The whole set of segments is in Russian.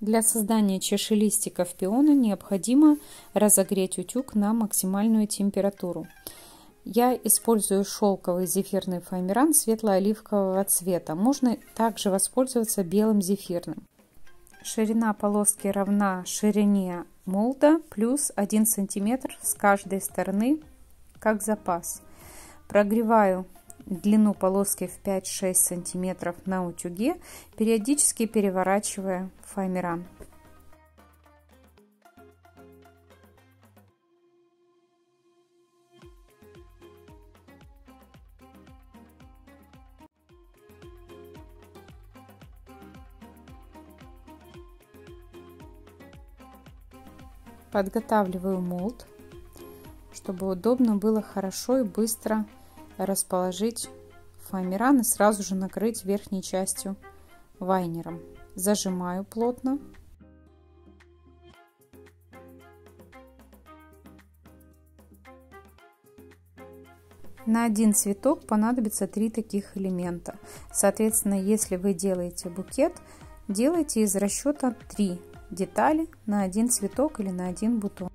Для создания чаши листиков пиона необходимо разогреть утюг на максимальную температуру. Я использую шелковый зефирный фоамиран светло-оливкового цвета. Можно также воспользоваться белым зефирным. Ширина полоски равна ширине молда плюс 1 см с каждой стороны как запас. Прогреваю длину полоски в 5-6 см на утюге, периодически переворачивая фоамиран. Подготавливаю молд, чтобы удобно было хорошо и быстро расположить фоамиран и сразу же накрыть верхней частью вайнером. Зажимаю плотно. На один цветок понадобится три таких элемента. Соответственно, если вы делаете букет, делайте из расчета 3 детали на один цветок или на один бутон.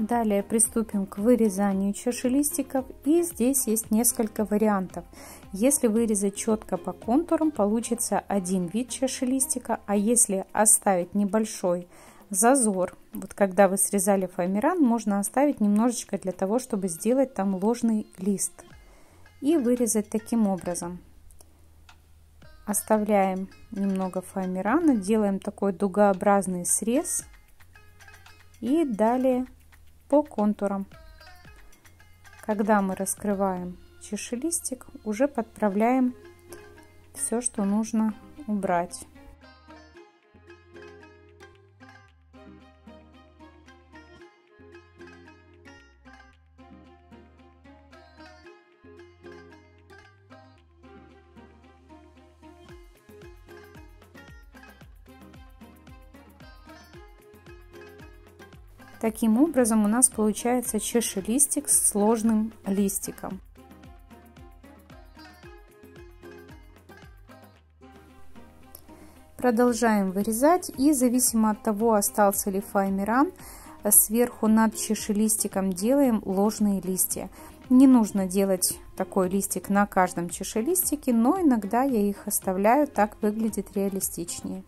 Далее приступим к вырезанию чаши листиков и здесь есть несколько вариантов. Если вырезать четко по контурам, получится один вид чаши листика, а если оставить небольшой зазор, вот когда вы срезали фоамиран, можно оставить немножечко для того, чтобы сделать там ложный лист и вырезать таким образом. Оставляем немного фоамирана, делаем такой дугообразный срез и далее по контурам. Когда мы раскрываем чашелистик, уже подправляем все, что нужно убрать. Таким образом у нас получается чашелистик с сложным листиком. Продолжаем вырезать и зависимо от того, остался ли файмеран, сверху над чашелистиком делаем ложные листья. Не нужно делать такой листик на каждом чашелистике, но иногда я их оставляю, так выглядит реалистичнее.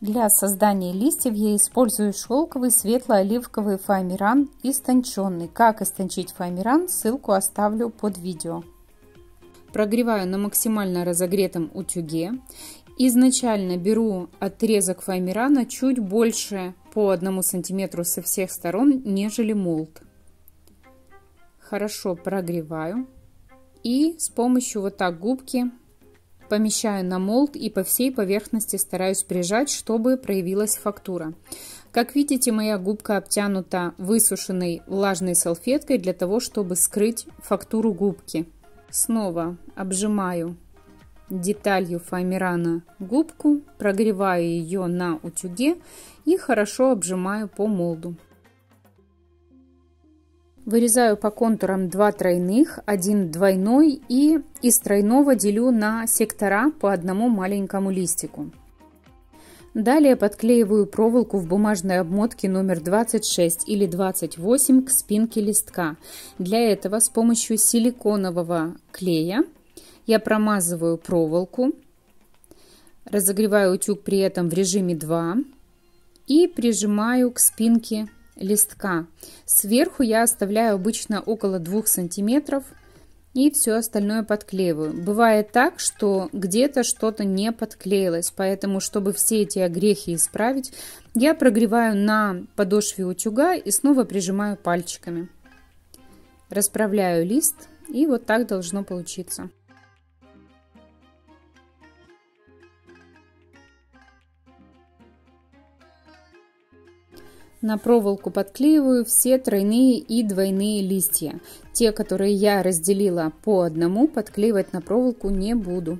Для создания листьев я использую шелковый светло-оливковый фоамиран истонченный. Как истончить фоамиран, ссылку оставлю под видео. Прогреваю на максимально разогретом утюге. Изначально беру отрезок фоамирана чуть больше по 1 сантиметру со всех сторон, нежели молд. Хорошо прогреваю и с помощью вот так губки Помещаю на молд и по всей поверхности стараюсь прижать, чтобы проявилась фактура. Как видите, моя губка обтянута высушенной влажной салфеткой для того, чтобы скрыть фактуру губки. Снова обжимаю деталью фоамирана губку, прогреваю ее на утюге и хорошо обжимаю по молду. Вырезаю по контурам 2 тройных, один двойной и из тройного делю на сектора по одному маленькому листику. Далее подклеиваю проволоку в бумажной обмотке номер 26 или 28 к спинке листка. Для этого с помощью силиконового клея я промазываю проволоку, разогреваю утюг при этом в режиме 2 и прижимаю к спинке листка. Сверху я оставляю обычно около 2 сантиметров и все остальное подклеиваю. Бывает так, что где-то что-то не подклеилось, поэтому, чтобы все эти огрехи исправить, я прогреваю на подошве утюга и снова прижимаю пальчиками. Расправляю лист и вот так должно получиться. На проволоку подклеиваю все тройные и двойные листья. Те, которые я разделила по одному, подклеивать на проволоку не буду.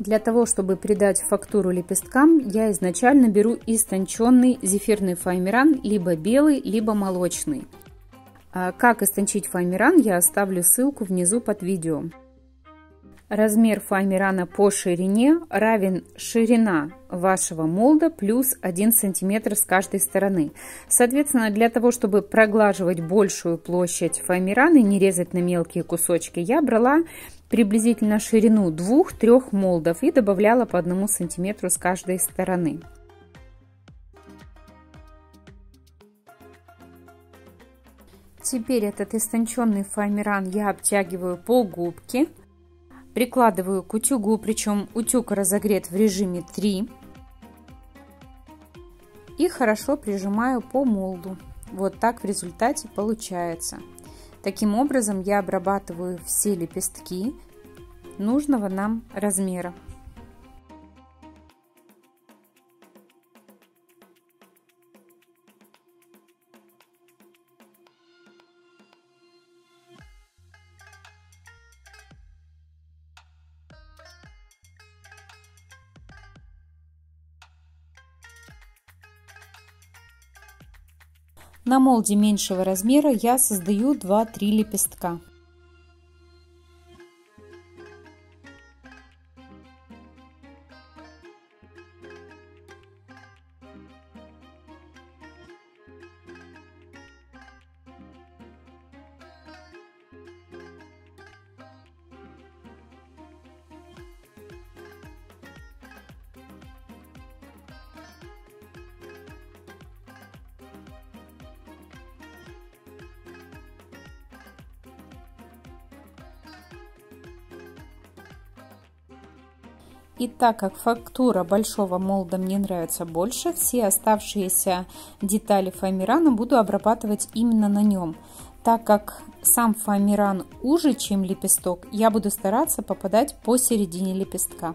Для того, чтобы придать фактуру лепесткам, я изначально беру истонченный зефирный фоамиран, либо белый, либо молочный. А как истончить фоамиран, я оставлю ссылку внизу под видео. Размер фоамирана по ширине равен ширина вашего молда плюс 1 см с каждой стороны. Соответственно, для того, чтобы проглаживать большую площадь фоамирана и не резать на мелкие кусочки, я брала приблизительно ширину 2-3 молдов и добавляла по 1 см с каждой стороны. Теперь этот истонченный фоамиран я обтягиваю по губке Прикладываю к утюгу, причем утюг разогрет в режиме 3. И хорошо прижимаю по молду. Вот так в результате получается. Таким образом я обрабатываю все лепестки нужного нам размера. На молде меньшего размера я создаю 2-3 лепестка. И так как фактура большого молда мне нравится больше, все оставшиеся детали фоамирана буду обрабатывать именно на нем. Так как сам фоамиран уже, чем лепесток, я буду стараться попадать посередине лепестка.